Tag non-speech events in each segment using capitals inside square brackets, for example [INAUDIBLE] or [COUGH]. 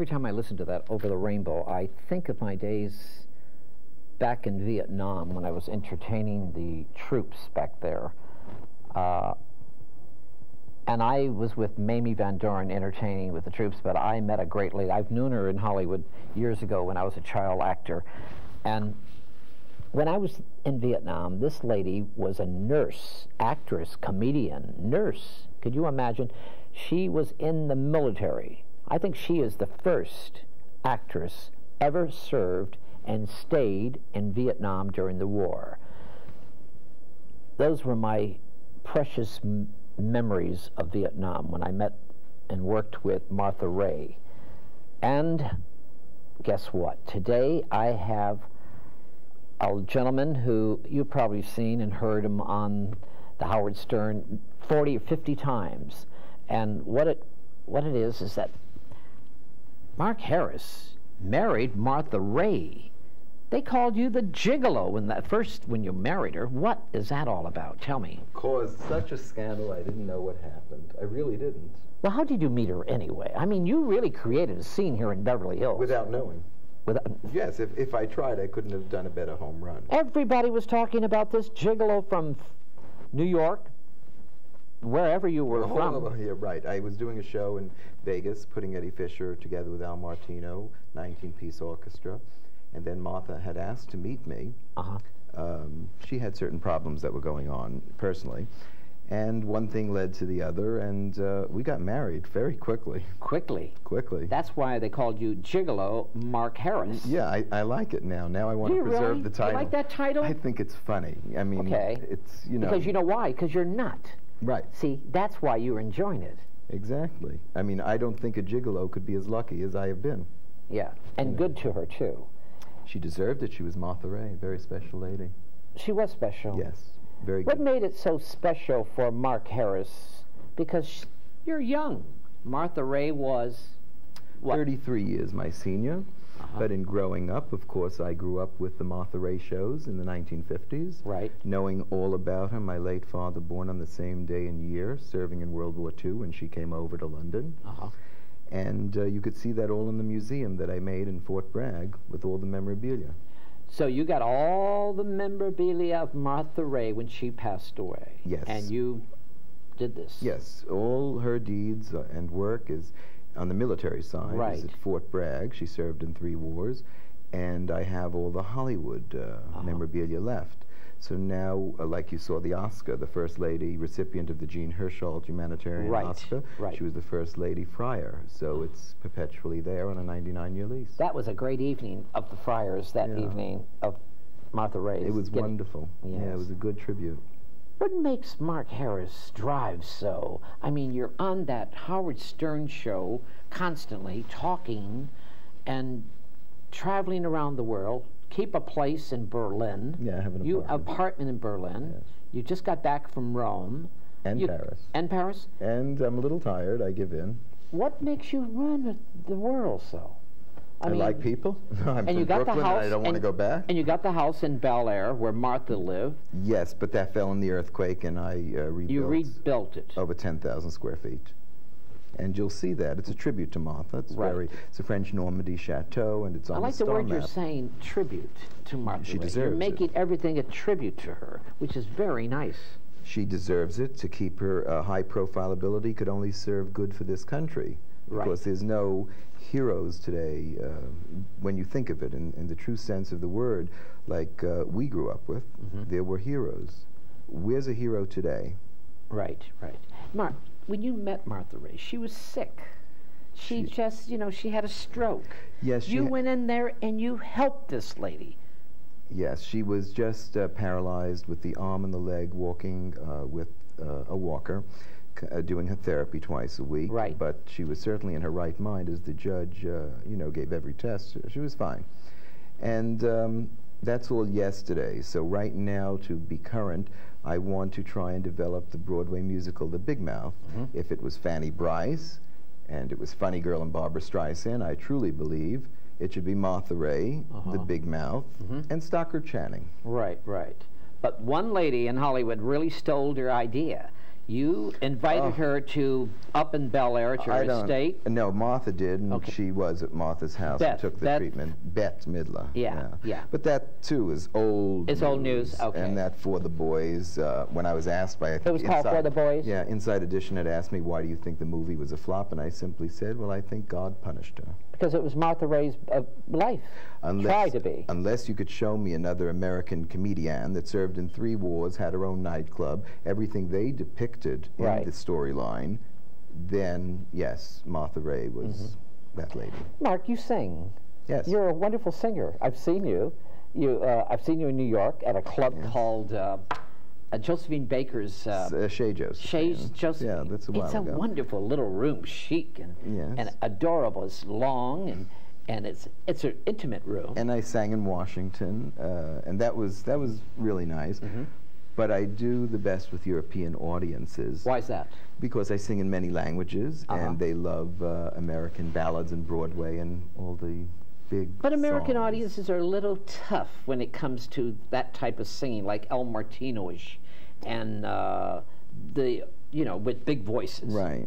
every time I listen to that Over the Rainbow, I think of my days back in Vietnam when I was entertaining the troops back there. Uh, and I was with Mamie Van Doren entertaining with the troops, but I met a great lady. I've known her in Hollywood years ago when I was a child actor. And when I was in Vietnam, this lady was a nurse, actress, comedian, nurse. Could you imagine? She was in the military. I think she is the first actress ever served and stayed in Vietnam during the war. Those were my precious memories of Vietnam when I met and worked with Martha Raye. And guess what? Today I have a gentleman who you've probably seen and heard him on the Howard Stern 40 or 50 times. And what it what it is is that Mark Harris married Martha Raye. They called you the gigolo when that first when you married her. What is that all about? Tell me. Caused such a scandal, I didn't know what happened. I really didn't. Well, how did you meet her anyway? I mean, you really created a scene here in Beverly Hills. Without knowing. Without, Yes, if, if I tried, I couldn't have done a better home run. everybody was talking about this gigolo from New York, wherever you were Oh, from. yeah, right. I was doing a show in Vegas, putting Eddie Fisher together with Al Martino, 19-piece orchestra, and then Martha had asked to meet me. Uh-huh. Um, she had certain problems that were going on personally, and one thing led to the other, and uh, we got married very quickly. Quickly. Quickly. That's why they called you Gigolo Mark Harris. yeah, I, I like it now. Now I want to preserve really? the title. You like that title? I think it's funny. I mean, Okay. it's you know. Because you know why? Because you're not. Right. See, that's why you're enjoying it. Exactly. I mean, I don't think a gigolo could be as lucky as I have been. Yeah. And good to her, too. She deserved it. She was Martha Raye, very special lady. She was special. Yes, very What good. made it so special for Mark Harris? Because you're young. Martha Raye was what? 33 years my senior. Uh-huh. But in growing up, of course, I grew up with the Martha Raye shows in the 1950s. Right. Knowing all about her, my late father, born on the same day and year, serving in World War II when she came over to London. Uh-huh. And uh, you could see that all in the museum that I made in Fort Bragg with all the memorabilia. So you got all the memorabilia of Martha Raye when she passed away. Yes. And you did this. Yes, all her deeds uh, and work is on the military side. Right. Is at Fort Bragg. She served in three wars, and I have all the Hollywood uh, Uh-huh. memorabilia left. So now, uh, like you saw, the Oscar, the first lady recipient of the Jean Hersholt Humanitarian Right, Oscar. right. She was the first lady friar, so it's perpetually there on a 99-year lease. That was a great evening of the Friars that Yeah. evening of Martha Raye. it was wonderful. Yeah, it was a good tribute. What makes Mark Harris drive so? I mean, you're on that Howard Stern show constantly talking and traveling around the world. Keep a place in Berlin. Yeah, I have an you apartment. apartment in Berlin. Yes. You just got back from Rome. And You- Paris. And Paris. And I'm a little tired. I give in. What makes you run the world so? I, mean, like people. [LAUGHS] I'm and from you got Brooklyn, the house. and I don't want to go back. And you got the house in Bel Air where Martha lived. Yes, but that fell in the earthquake, and I uh, rebuilt You rebuilt it. over 10,000 square feet. And you'll see that it's a tribute to Martha. It's Right. very. It's a French Normandy chateau, and it's on I like the the word you're saying, tribute to Martha She Raye. You're deserves it. making everything a tribute to her, which is very nice. She deserves it. To keep her uh, high profile ability could only serve good for this country. Right. Because there's no heroes today, uh, when you think of it in, in the true sense of the word, like uh, we grew up with. Mm-hmm. There were heroes. Where's a hero today? Right, right. Mark, when you met Martha Raye, she was sick. She, She- just, you know, she had a stroke. Yes, she You went in there and you helped this lady. Yes, she was just uh, paralyzed with the arm and the leg, walking uh, with uh, a walker, uh, doing her therapy twice a week. Right. But she was certainly in her right mind, as the judge, uh, you know, gave every test. She was fine, and um, that's all yesterday. So right now, to be current, I want to try and develop the Broadway musical, The Big Mouth. Mm-hmm. If it was Fanny Brice, and it was Funny Girl and Barbra Streisand, I truly believe it should be Martha Raye, the Uh-huh. Big Mouth, and Stockard Channing. Right, right. But one lady in Hollywood really stole your idea. You invited Oh. her to up in Bel Air at your I don't- estate. No, Martha did, and Okay. she was at Martha's house Beth, and took the Beth- treatment. Bette Midler. Yeah, yeah. But that too is old. It's old news, okay. And that for the boys. Uh, when I was asked by, I think was called For the Boys? Yeah, Inside Edition had asked me, "Why do you think the movie was a flop?" And I simply said, "Well, I think God punished her." Because it was Martha Raye's uh, life. Unless, Tried to be. Unless you could show me another American comedian that served in three wars, had her own nightclub, everything they depicted Right. in the storyline, then yes, Martha Raye was Mm-hmm. that lady. Mark, you sing. Yes. You're a wonderful singer. I've seen you. You, uh, I've seen you in New York at a club called uh, uh, Josephine Baker's. Uh, uh, Chez Josephine. Chez Josephine. Yeah, that's a while It's a ago. wonderful little room, chic and Yes. and adorable. It's long and and it's it's an intimate room. and I sang in Washington, uh, and that was that was really nice. Mm-hmm. But I do the best with European audiences Why is that? because I sing in many languages, Uh-huh. and they love uh, American ballads and Broadway and all the big. But American songs. audiences are a little tough when it comes to that type of singing, like Al Martino-ish, and uh, the you know with big voices, Right.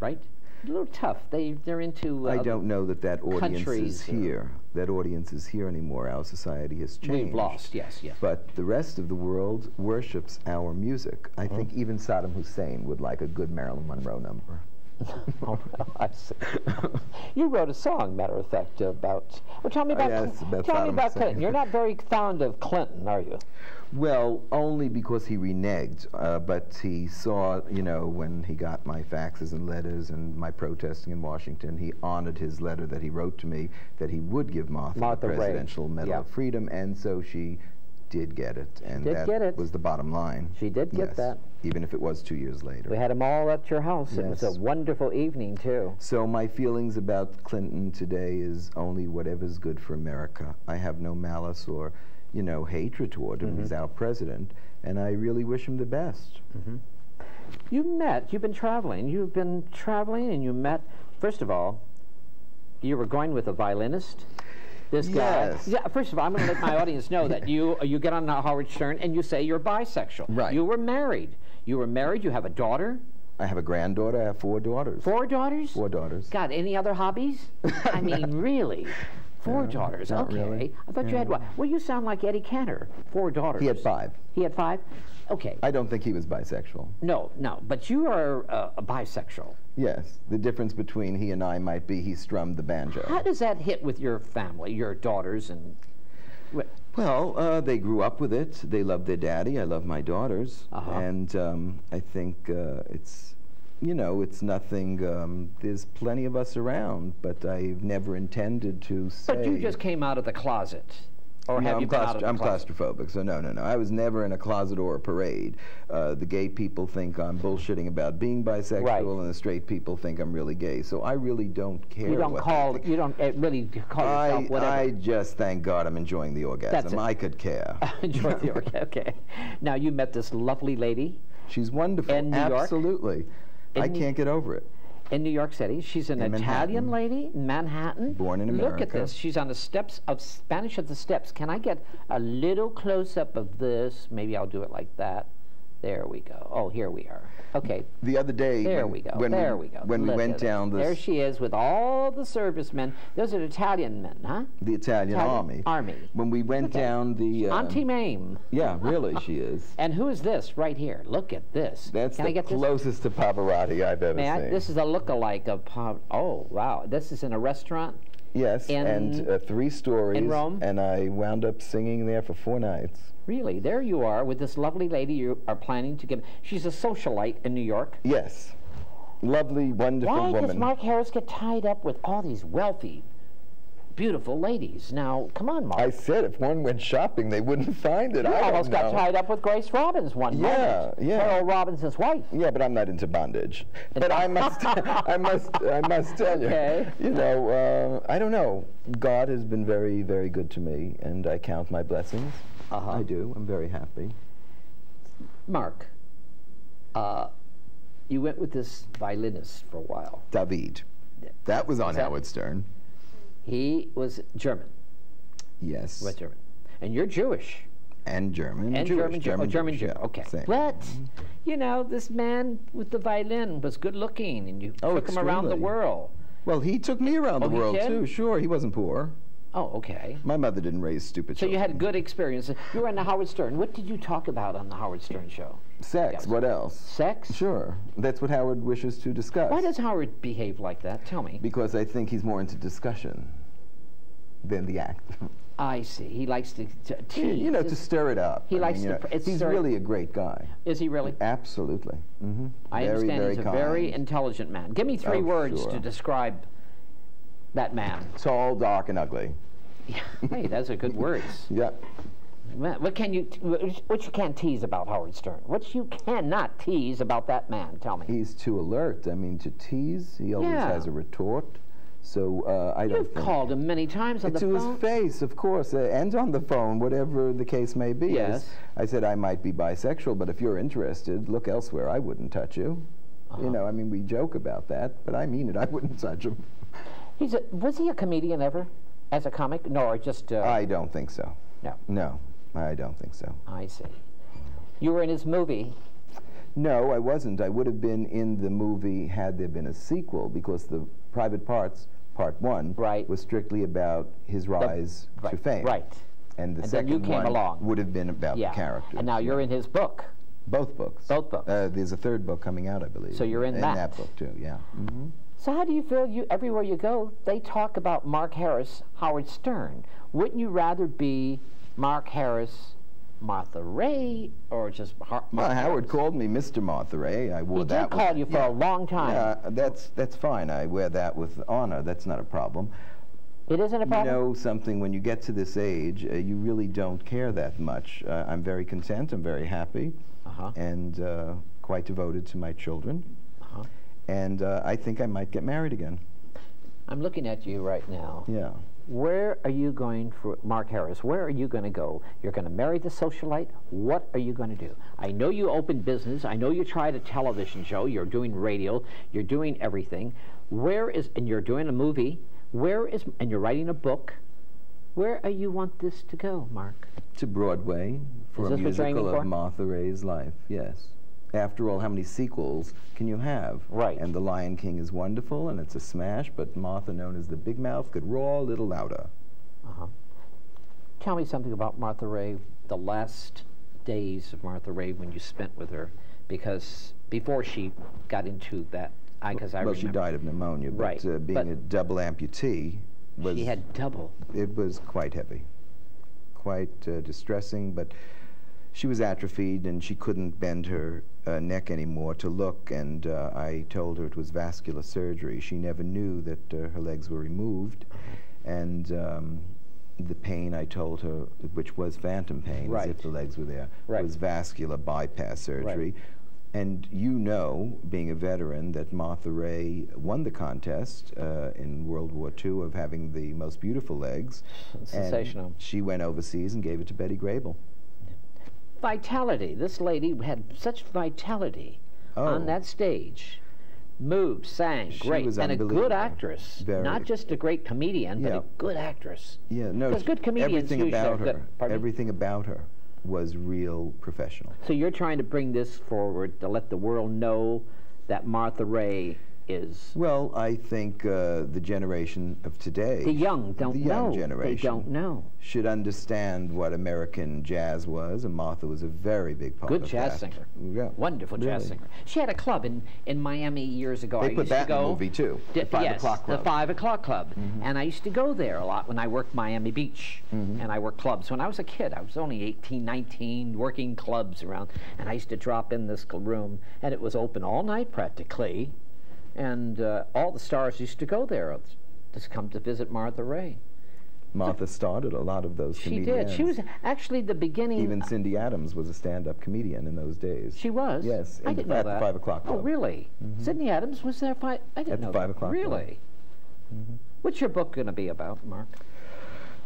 Right? A little tough. They they're into. Uh, I don't know that that audience is uh, here. That audience is here anymore. Our society has changed. We've lost. Yes, yes. But the rest of the world worships our music. I Uh-huh. think even Saddam Hussein would like a good Marilyn Monroe number. [LAUGHS] Oh, I see. you wrote a song, matter of fact, about. Well, tell me Oh, about. yes, Cl- about tell me about. Clinton. You're not very fond of Clinton, are you? Well, only because he reneged, uh, but he saw, you know, when he got my faxes and letters and my protesting in Washington, he honored his letter that he wrote to me that he would give Martha, Martha the Raye. Presidential Medal Yeah. of Freedom, and so she did get it, and that it. was the bottom line. She did get Yes, that. even if it was two years later. We had them all at your house. It was a wonderful evening too. So my feelings about Clinton today is only whatever's good for America. I have no malice or, you know, hatred toward him. He's mm-hmm. our president, and I really wish him the best. Mm-hmm. You met. You've been traveling. You've been traveling, and you met. First of all, you were going with a violinist. This guy. Yes. Yeah. First of all, I'm going to let my audience know that you uh, you get on Howard Stern and you say you're bisexual. Right. You were married. You were married. You have a daughter. I have a granddaughter. I have four daughters. Four daughters. Four daughters. God, any other hobbies? I mean, [LAUGHS] really? Four daughters. Okay. really. I thought you had one. Well, you sound like Eddie Cantor. Four daughters. He had five. He had five? Okay. I don't think he was bisexual. no, no. But you are uh, a bisexual. Yes. The difference between he and I might be he strummed the banjo. How does that hit with your family, your daughters, and Well, uh, they grew up with it. They love their daddy. I love my daughters. Uh-huh. And um, I think uh, it's, you know, it's nothing. Um, there's plenty of us around, but I've never intended to say. But you just came out of the closet, or No, have I'm, you been out of the I'm closet? claustrophobic, so no, no, no. I was never in a closet or a parade. Uh, the gay people think I'm bullshitting about being bisexual, Right. and the straight people think I'm really gay. So I really don't care. You don't call. You don't uh, really call yourself I, whatever. I just thank God I'm enjoying the orgasm. I could care. [LAUGHS] Enjoy the org- [LAUGHS] Okay. Now you met this lovely lady She's wonderful. In New York? Absolutely. I In New- can't get over it. In New York City. She's an In Italian Manhattan. lady Manhattan. Born in America. Look at this. She's on the steps of Spanish of the Steps. Can I get a little close up of this? Maybe I'll do it like that. There we go. Oh, here we are. Okay. The other day, There when, we go. when there we, we, go. when we went down There she is with all the servicemen. Those are Italian men, huh? the Italian, Italian army. army. When we went Look at down the, uh, Auntie Mame. yeah, really, [LAUGHS] she is. And who is this right here? Look at this. That's Can the get this? closest to Pavarotti I've ever May I- seen. this is a look-alike of. Pav- Oh wow! This is in a restaurant. yes, and uh, three stories. In Rome? And I wound up singing there for four nights. Really, there you are with this lovely lady you are planning to give. She's a socialite in New York. Yes. Lovely, wonderful Why does woman. Mark Harris get tied up with all these wealthy, beautiful ladies? Now, come on, Mark. I said if one went shopping, they wouldn't find it. you I almost got tied up with Grace Robbins one Yeah, moment. yeah. Harold Robbins' wife. Yeah, but I'm not into bondage. [LAUGHS] But I must, [LAUGHS] I must, I must tell you, Okay. you know, uh, I don't know. God has been very, very good to me, and I count my blessings. Uh-huh. I do. I'm very happy. Mark, uh, you went with this violinist for a while. David. That was on that- Howard Stern. He was German. Yes. Was German. And you're Jewish. And German. And Jewish. German, Jew- oh, German, Jewish, Jew. yeah, Okay. same. But, you know, this man with the violin was good looking and you Oh, took him around the world. Well, he took me around Oh, the world too. Sure, he wasn't poor. Oh, okay. My mother didn't raise stupid children. So you had good experiences. You were on the Howard Stern. What did you talk about on the Howard Stern show? sex. What else? Sex? Sure. That's what Howard wishes to discuss. Why does Howard behave like that? Tell me. Because I think he's more into discussion than the act. [LAUGHS] I see. He likes to, to tease. you know, to stir it up. He I likes mean, to know, he's really a great guy. Is he really? Absolutely. Mm -hmm. I very, understand very he's a kind. very intelligent man. Give me three Oh, words to describe that man. Tall, dark, and ugly. [LAUGHS] hey, those are good words. Yeah. Man, What can you, what you can't tease about Howard Stern? What you cannot tease about that man? Tell me. He's too alert. I mean, to tease, he always Yeah. has a retort. So uh, I don't You've called him many times on the to phone. his face, of course, uh, and on the phone, whatever the case may be. Yes. I said I might be bisexual, but if you're interested, look elsewhere. I wouldn't touch you. Uh-huh. You know, I mean, we joke about that, but I mean it. I wouldn't touch him. He's a, was he a comedian ever, as a comic? No, or just uh, I don't think so. no. No, I don't think so. I see. You were in his movie. No, I wasn't. I would have been in the movie had there been a sequel, because the Private Parts, Part One, Right. was strictly about his rise to right, fame. Right. And the And second one along. would have been about Yeah. the character. And now you're in his book. Both books. Both books. Uh, there's a third book coming out, I believe. So you're in in that. that book too. Yeah. hmm So how do you feel? You everywhere you go, they talk about Mark Harris, Howard Stern. Wouldn't you rather be Mark Harris, Martha Raye, or just Har- Well, Mark Howard Harris? called me Mr. Martha Raye. I wore He that. did with- call you for yeah. a long time. Yeah, that's that's fine. I wear that with honor. That's not a problem. It isn't a problem. You know something when you get to this age, uh, you really don't care that much. Uh, I'm very content. I'm very happy, Uh-huh. and uh, quite devoted to my children. And uh, I think I might get married again. I'm looking at you right now. Yeah. Where are you going for Mark Harris? Where are you going to go? You're going to marry the socialite? What are you going to do? I know you open business. I know you tried a television show. You're doing radio. You're doing everything. Where is, and you're doing a movie. Where is, and you're writing a book. Where are you want this to go, Mark? to Broadway for Is a this what you're aiming musical for? of Martha Raye's life. Yes. After all, how many sequels can you have? Right. And The Lion King is wonderful and it's a smash, but Martha, known as the Big Mouth, could roar a little louder. Uh-huh. Tell me something about Martha Raye, the last days of Martha Raye when you spent with her, because before she got into that, because I well, she died of pneumonia, but Right, uh, being but- a double amputee was she had double. it was quite heavy, quite uh, distressing. But she was atrophied and she couldn't bend her uh, neck anymore to look. And uh, I told her it was vascular surgery. She never knew that uh, her legs were removed, and um, the pain I told her, which was phantom pain, as if the legs were there, Right. was vascular bypass surgery. And you know, being a veteran, that Martha Raye won the contest uh, in World War II of having the most beautiful legs. Sensational. she went overseas and gave it to Betty Grable. Vitality. This lady had such vitality on Oh. that stage. Moved, sang, She great, was and a good actress. Very. Not just a great comedian, but a good actress. Yeah, no, Because good comedians everything about her, good. Everything about her was real professional. So you're trying to bring this forward to let the world know that Martha Raye is Well, I think uh, the generation of today, the young don't know the know. young generation, They don't know. should understand what American jazz was, and Martha was a very big part Good of jazz that. singer. Yeah, Wonderful jazz singer. She had a club in, in Miami years ago. They I put that to in the movie, too, the Five yes, O'Clock Club. The Five O'Clock Club. And I used to go there a lot when I worked Miami Beach. Mm-hmm. And I worked clubs. When I was a kid, I was only 18, 19, working clubs around. And I used to drop in this room, and it was open all night practically. And uh, all the stars used to go there to come to visit Martha Raye. Martha started a lot of those She comedians. did. She was actually the beginning. Even Cindy Adams was a stand-up comedian in those days. She was. Yes, I didn't know at the five o'clock Oh, club. Mm-hmm. really? Cindy Adams was there. Five. I didn't At the five o'clock. Really? Mm-hmm. What's your book going to be about, Mark?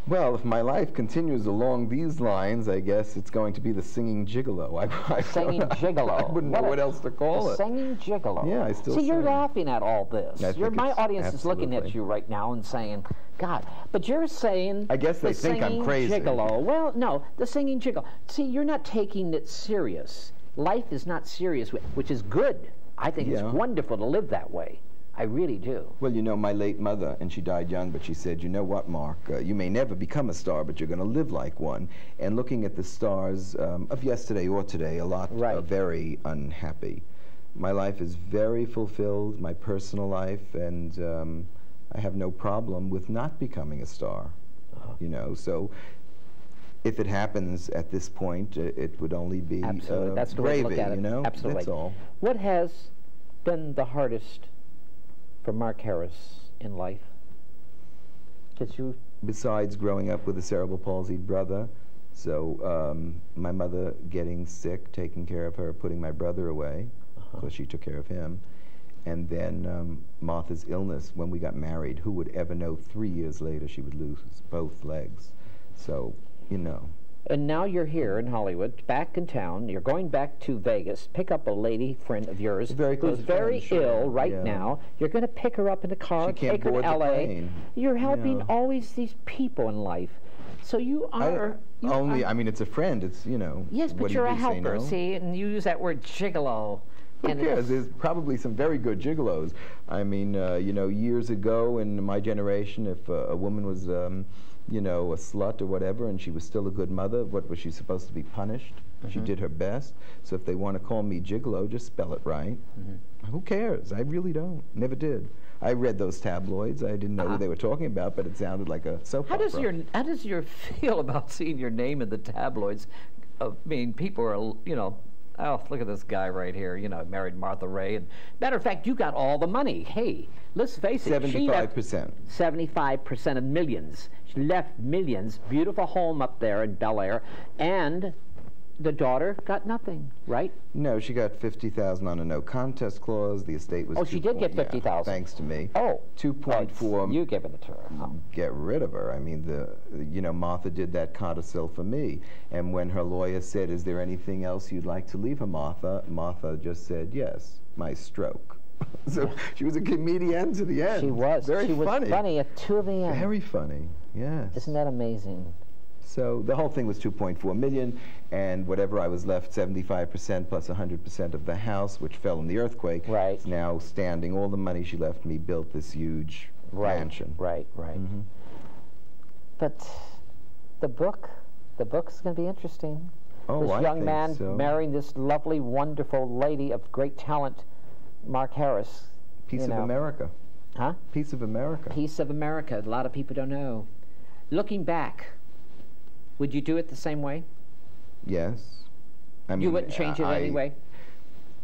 Well, if my life continues along these lines, I guess it's going to be the singing gigolo. [LAUGHS] I, I Singing gigolo. I wouldn't know a- what else to call it. Singing gigolo. Yeah, I still See, you're laughing at all this. My audience is looking at you right now and saying, God, but you're saying. I guess they the think I'm singing crazy. Gigolo. Well, no, the singing gigolo. See, you're not taking it serious. Life is not serious, which is good. I think Yeah. it's wonderful to live that way. I really do. Well, you know, my late mother, and she died young, but she said, you know what, Mark, uh, you may never become a star, but you're going to live like one. And looking at the stars um, of yesterday or today, a lot Right. are very unhappy. My life is very fulfilled, my personal life, and um, I have no problem with not becoming a star. Uh-huh. You know, so if it happens at this point, uh, it would only be Absolutely. uh, That's the way gravy, to look at it. you know? Absolutely. That's all. What has been the hardest for Mark Harris in life? Did you besides growing up with a cerebral palsy brother, so um, my mother getting sick, taking care of her, putting my brother away, because she took care of him, and then um, Martha's illness when we got married. Who would ever know three years later she would lose both legs? So, you know. And now you're here in Hollywood, back in town. You're going back to Vegas, pick up a lady friend of yours Very who's very friend, sure, ill right yeah. now. You're going to pick her up in the car, She can't take her to L.A. You're helping Yeah. always these people in life. So you I- are you only, are- I mean, it's a friend. It's, you know. yes, but you're you a helper. no? See, and you use that word gigolo. Who and cares? There's probably some very good gigolos. I mean, uh, you know, years ago in my generation, if uh, a woman was, um, you know, a slut or whatever, and she was still a good mother, what was she supposed to be punished? Mm-hmm. She did her best. So if they want to call me gigolo, just spell it right. Mm-hmm. Who cares? I really don't. Never did. I read those tabloids. I didn't know Uh-huh. who they were talking about, but it sounded like a soap How opera. does your how does your [LAUGHS] feel about seeing your name in the tabloids? I mean, people are you know, oh look at this guy right here. You know, married Martha Raye, and matter of fact, you got all the money. Hey, let's face it, Seventy-five percent. seventy-five percent of millions. She left millions. Beautiful home up there in Bel Air, and the daughter got nothing. Right? No, she got fifty thousand on a no contest clause. The estate was. Oh, she 2 did get point- yeah, 50,000. Thanks to me. Oh, Two point four. You giving it to her? huh? get rid of her. I mean, the you know Martha did that codicil for me, and when her lawyer said, "Is there anything else you'd like to leave her, Martha?" Martha just said, "Yes, my stroke." [LAUGHS] so she was a comedian to the end. She was. very she was funny. funny at to the end. Very funny. Yes. Isn't that amazing? So the whole thing was 2.4 million, and whatever I was left, 75% plus 100% of the house, which fell in the earthquake, Right. is now standing. All the money she left me built this huge Right, mansion. right, right. Mhm. But the book, the book's going to be interesting. Oh, this I young man so. marrying this lovely, wonderful lady of great talent, Mark Harris. Piece of know. America. Huh? Piece of America. Piece of America. A lot of people don't know. Looking back, would you do it the same way? Yes. I mean, you wouldn't change it anyway?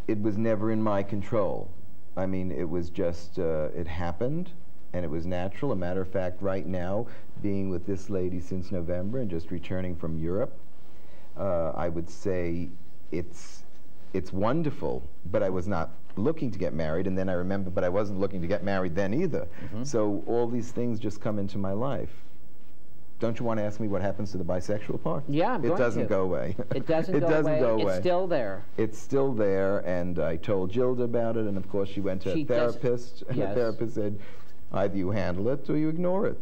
It was never in my control. I mean, it was just, uh, it happened, and it was natural. A matter of fact, right now, being with this lady since November and just returning from Europe, uh, I would say it's, it's wonderful, but I was not looking to get married, and then I remember, but I wasn't looking to get married then either. Mm-hmm. So all these things just come into my life. Don't you want to ask me what happens to the bisexual part? Yeah, I'm it doesn't to. go away. It doesn't [LAUGHS] it go doesn't away. go away. It's still there. It's still there, and I told Gilda about it, and of course she went to She a therapist, and yes. the therapist said, either you handle it or you ignore it.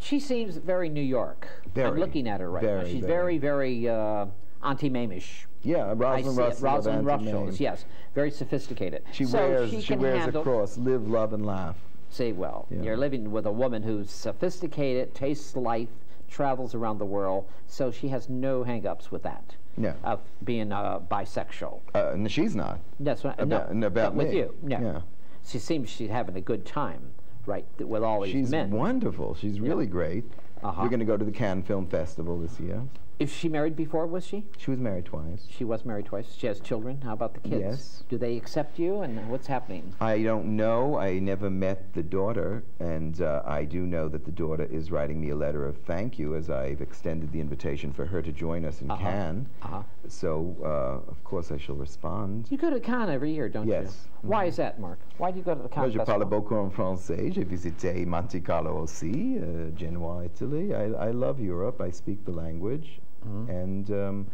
She seems very New York. I'm looking at her right now. She's very. very, very uh, Auntie Mamish. Yeah, Rosalind. Russell. Rosalind Russell, yes. Very sophisticated. She so wears, she, she, wears a cross, live, love, and laugh. Say, well, Yeah. you're living with a woman who's sophisticated, tastes life, travels around the world, so she has no hang-ups with that. No. Of being uh, bisexual. Uh, and she's not. That's what, no, About- and about with me. you. No. Yeah. She seems she's having a good time, right, th- with all these She's men. wonderful. She's really great. Uh-huh. We're going to go to the Cannes Film Festival this year. Is she married before, was she? She was married twice. She was married twice. She has children. How about the kids? Yes. Do they accept you, and what's happening? I don't know. I never met the daughter, and uh, I do know that the daughter is writing me a letter of thank you as I've extended the invitation for her to join us in Uh-huh. Cannes. Uh-huh. So, uh, of course, I shall respond. You go to Cannes every year, don't you? Yes. Why is that, Mark? Why do you go to the Moi, Cannes je parle beaucoup en français. J'ai visité Monte Carlo aussi, uh, Genoa, Italy. I, I love Europe. I speak the language. Mm-hmm. And, um,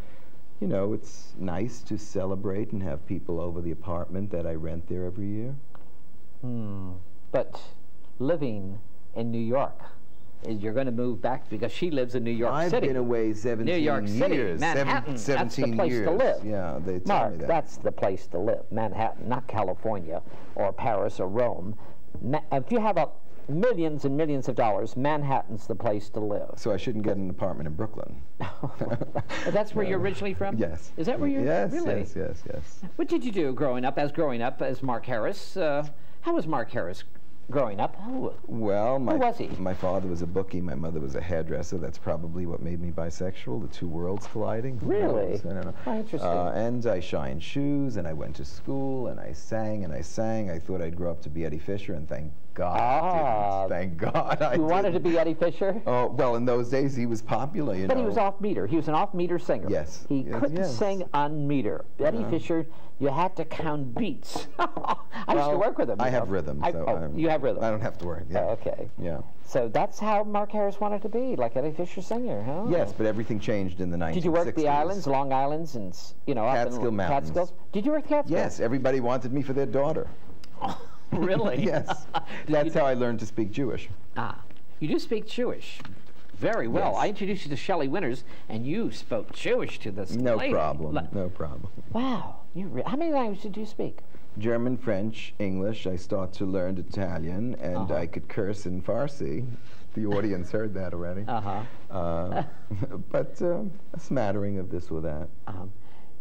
you know, it's nice to celebrate and have people over the apartment that I rent there every year. Hmm. But living in New York, is you're going to move back because she lives in New York I've City. been away 17 New York City, years. Manhattan, that's the 17 place to live. Yeah, they tell Mark, me that. that's the place to live. Manhattan, not California or Paris or Rome. Ma- if you have a millions and millions of dollars, Manhattan's the place to live. so I shouldn't get an apartment in Brooklyn. [LAUGHS] That's where you're originally from? Yes. Is that where you're Yes, really? yes, yes, yes. What did you do growing up as growing up as Mark Harris? Uh, how was Mark Harris growing up? Who- Well, my, was he? my father was a bookie, my mother was a hairdresser. That's probably what made me bisexual, the two worlds colliding. Really? I don't know. How interesting. Uh, and I shined shoes, and I went to school, and I sang, and I sang. I thought I'd grow up to be Eddie Fisher, and thank God Ah. didn't. Thank God I you wanted to be Eddie Fisher? Oh, well, in those days, he was popular, you But know. he was off meter. He was an off meter singer. Yes. He Yes, couldn't yes. sing on meter. Eddie Uh-huh. Fisher, you had to count beats. [LAUGHS] I used to work with him. I you have rhythm, I- so oh, I'm- you have rhythm. I don't have to worry. Yeah. Oh, okay. Yeah. So that's how Mark Harris wanted to be, like Eddie Fisher singer, huh? Yes, but everything changed in the 1960s. Did you work the islands, Long Islands, and you know, up Catskill in Mountains. Catskills? Did you work the Catskills? Yes, everybody wanted me for their daughter. [LAUGHS] [LAUGHS] really? [LAUGHS] yes. [LAUGHS] That's how I learned to speak Jewish. Ah, you do speak Jewish. Very well. Yes. I introduced you to Shelley Winters, and you spoke Jewish to this No lady. problem. Le- No problem. Wow. You how many languages did you speak? German, French, English. I started to learn Italian, and Uh-huh. I could curse in Farsi. The audience heard that already. Uh-huh. Uh, but uh, a smattering of this or that. Um,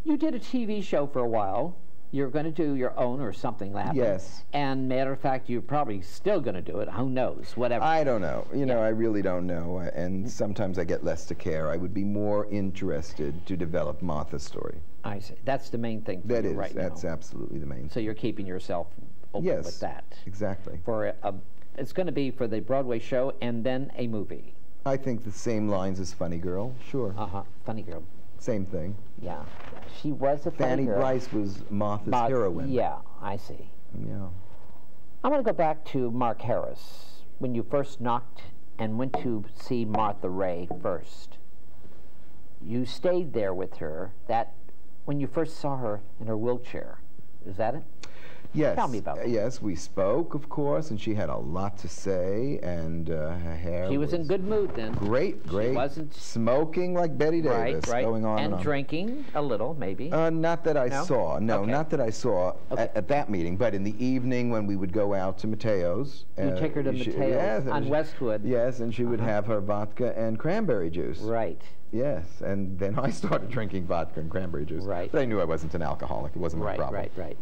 you did a TV show for a while. You're going to do your own or something like that. Yes. And matter of fact, you're probably still going to do it. Who knows? Whatever. I don't know. You know, I really don't know. And sometimes I get less to care. I would be more interested to develop Martha's story. I see. That's the main thing for That is. right that's now. absolutely the main. Thing. So you're keeping yourself open yes. with that. Exactly. For a, a, it's going to be for the Broadway show and then a movie. I think the same lines as Funny Girl. Sure. Uh huh. Funny girl. Same thing. Yeah. She was a Fanny girl. Brice was Martha's heroine. Yeah, I see. Yeah. I want to go back to Mark Harris when you first knocked and went to see Martha Raye first. You stayed there with her. That when you first saw her in her wheelchair, is that it? Yes. Tell me about uh, that. Yes, we spoke, of course, and she had a lot to say, and uh, her hair. She was in good mood then. Great, great. She wasn't- smoking like Bette Davis, right. right. going on and, and on. drinking a little, maybe. Uh, not that I No? saw. No, Okay. not that I saw Okay. at, at that meeting, but in the evening when we would go out to Matteo's. You take her to she- Matteo's yes, on she- Westwood. Yes, and she would Uh-huh. have her vodka and cranberry juice. right. Yes, and then [LAUGHS] I started drinking vodka and cranberry juice. Right. But I knew I wasn't an alcoholic. It wasn't my problem. Right, right, right.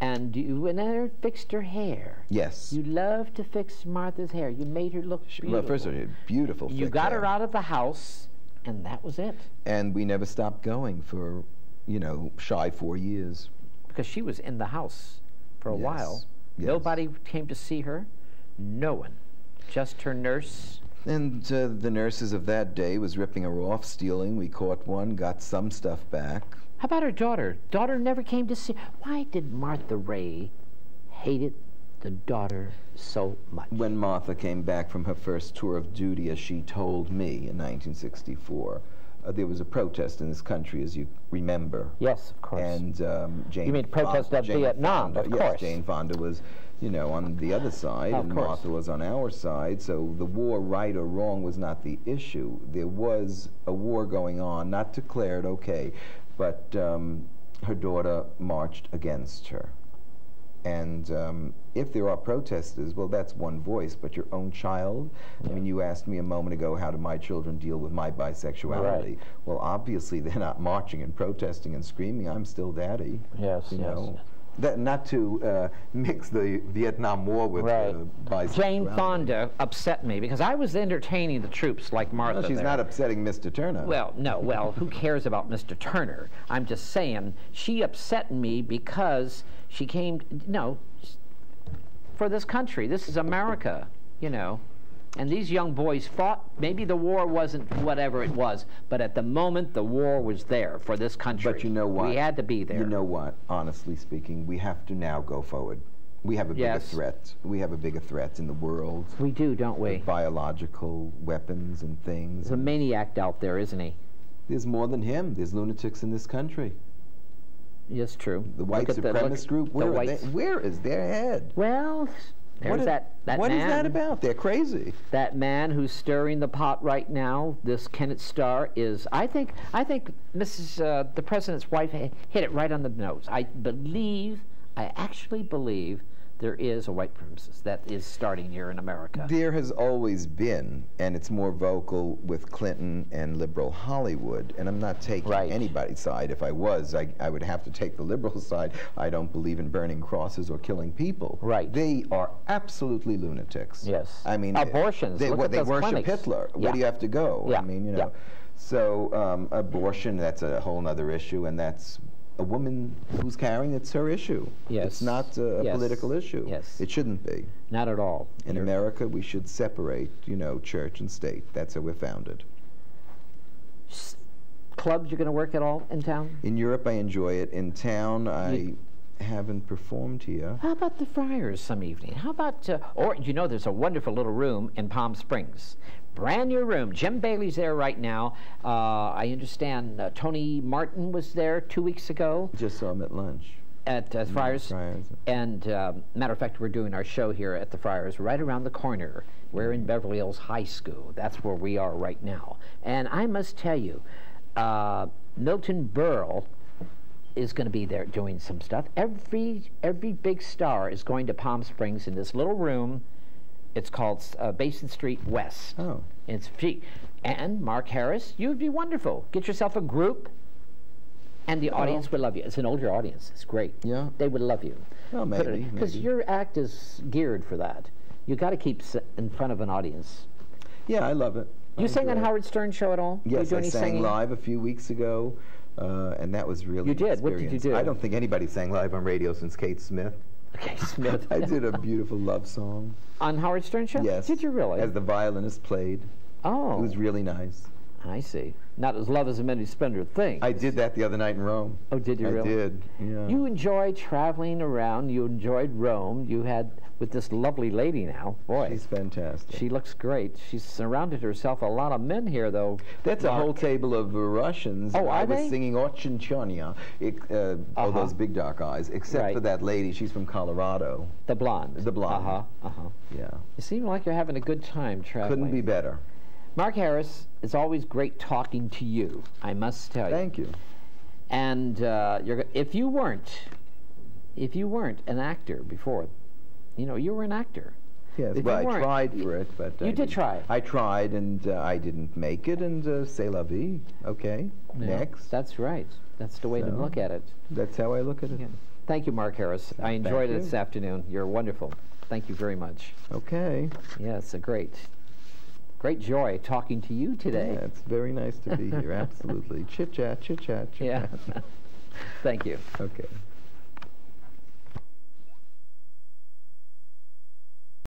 And you went in there fixed her hair. Yes. You loved to fix Martha's hair. You made her look beautiful. well, first of all, beautiful. you got hair. her out of the house, and that was it. and we never stopped going for, you know, shy four years. Because she was in the house for a Yes, while. yes. Nobody came to see her. No one. Just her nurse. And uh, the nurses of that day was ripping her off, stealing. We caught one, got some stuff back. How about her daughter? Daughter never came to see. Why did Martha Raye hated the daughter so much? When Martha came back from her first tour of duty, as she told me in 1964, uh, there was a protest in this country, as you remember. yes, of course. And um, Jane. You mean protest Fonda, of Jane Vietnam, Fonda, of yes, course. Jane Fonda was, you know, on the other side, Of and course. Martha was on our side. So the war, right or wrong, was not the issue. There was a war going on, not declared, okay, but um, her daughter marched against her. And um, if there are protesters, well, that's one voice, but your own child? I mean, you asked me a moment ago, how do my children deal with my bisexuality? Right. Well, obviously, they're not marching and protesting and screaming. I'm still daddy. yes, you yes. know. That, not to uh, [LAUGHS] mix the Vietnam War with Right. uh. Jane Fonda upset me because I was entertaining the troops like Martha. No, she's there. not upsetting Mr. Turner. Well, no, well, who cares about Mr. Turner? I'm just saying she upset me because she came, no, for this country. This is America, you know. And these young boys fought. Maybe the war wasn't whatever it was, but at the moment the war was there for this country. But you know what? We had to be there. You know what? Honestly speaking, we have to now go forward. We have a bigger Yes. threat. We have a bigger threat in the world. we do, don't we? Biological weapons and things. There's a maniac out there, isn't he? There's more than him. There's lunatics in this country. Yes, true. The white supremacist look- group. the Where, they, where is their head? Well, there's What is- that, that what is man. that about? They're crazy. that man who's stirring the pot right now, this Kenneth Starr, is I think I think Mrs. Uh, the president's wife hit it right on the nose. I believe, I actually believe, there is a white supremacist that is starting here in America. There has always been, and it's more vocal with Clinton and liberal Hollywood. And I'm not taking Right. anybody's side. If I was, I, I would have to take the liberal [LAUGHS] side. I don't believe in burning crosses or killing people. Right. They are absolutely lunatics. Yes. I mean, Abortions. They, Look what, at they worship clinics. Hitler. Yeah. Where do you have to go? Yeah. I mean, you know. Yeah. So um, abortion, that's a whole other issue, and that's a woman who's carrying it's her issue. Yes. It's not a, a Yes. political issue. Yes. It shouldn't be. Not at all. In You're- America, we should separate, you know, church and state. That's how we're founded. S- Clubs you're going to work at all in town? In Europe, I enjoy it. In town, I You- haven't performed here. How about the Friars some evening? How about, uh, or you know, there's a wonderful little room in Palm Springs. Brand new room. Jim Bailey's there right now. Uh, I understand uh, Tony Martin was there two weeks ago Just saw him at lunch. at uh, Friars. Friars. And um, matter of fact, we're doing our show here at the Friars right around the corner. We're in Beverly Hills High School. That's where we are right now. And I must tell you, uh, Milton Berle is going to be there doing some stuff. Every every big star is going to Palm Springs in this little room. It's called uh, Basin Street West. Oh. It's cheap. And Mark Harris, you'd be wonderful. Get yourself a group, and the audience would love you. It's an older audience. It's great. Yeah. They would love you. Well, maybe, Because your act is geared for that. You got to keep s- in front of an audience. Yeah, I love it. I You sang on it. Howard Stern show at all? Yes, you I sang singing? live a few weeks ago, uh, and that was really You did? What did you do? I don't think anybody sang live on radio since Kate Smith. Okay, Smith. [LAUGHS] I did a [LAUGHS] beautiful love song. on Howard Stern show? Yes. Did you really? As the violinist played. oh, It was really nice. I see. Not as love as a many spender thing. I did that the other night in Rome. Oh, did you I really? did. Yeah. You enjoyed traveling around. You enjoyed Rome. You had with this lovely lady now. Boy, She's fantastic. she looks great. She's surrounded herself a lot of men here, though. That's a whole table of uh, Russians. Oh, I are was they? singing Ochinchonia. Uh, Oh, Uh-huh. those big dark eyes. Except Right. for that lady. She's from Colorado. The blonde. The blonde. Uh huh. Uh huh. Yeah. You seem like you're having a good time traveling. Couldn't be better. Mark Harris, it's always great talking to you. I must tell you. Thank you. And uh, you're, if you weren't, if you weren't an actor before, you know, you were an actor. Yes, If well, I tried for it, but You I did try. I tried, and uh, I didn't make it. And uh, c'est la vie. Okay, Yeah, next. That's right. That's the way to look at it. That's how I look at it. Yeah. Thank you, Mark Harris. I enjoyed it you. this afternoon. You're wonderful. Thank you very much. Okay. Yeah, it's a great, great joy talking to you today. Yeah, it's very nice to be here. [LAUGHS] Absolutely. Chit chat, chit chat, chit chat. Yeah. [LAUGHS] Thank you. Okay.